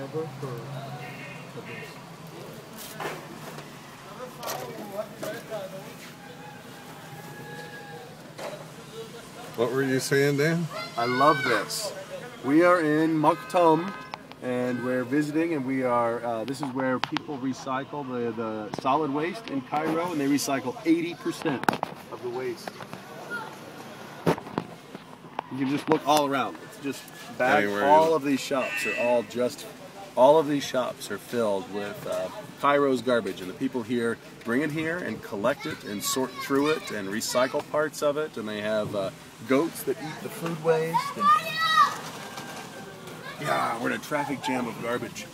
never heard of this. What were you saying, Dan? I love this. We are in Maqattam and we're visiting and we are, uh, this is where people recycle the, the solid waste in Cairo and they recycle 80% of the waste. You can just look all around. It's just bags. Anywhere All of these shops are all just, all of these shops are filled with uh, Cairo's garbage, and the people here bring it here and collect it and sort through it and recycle parts of it. And they have uh, goats that eat the food waste. And yeah, we're in a traffic jam of garbage.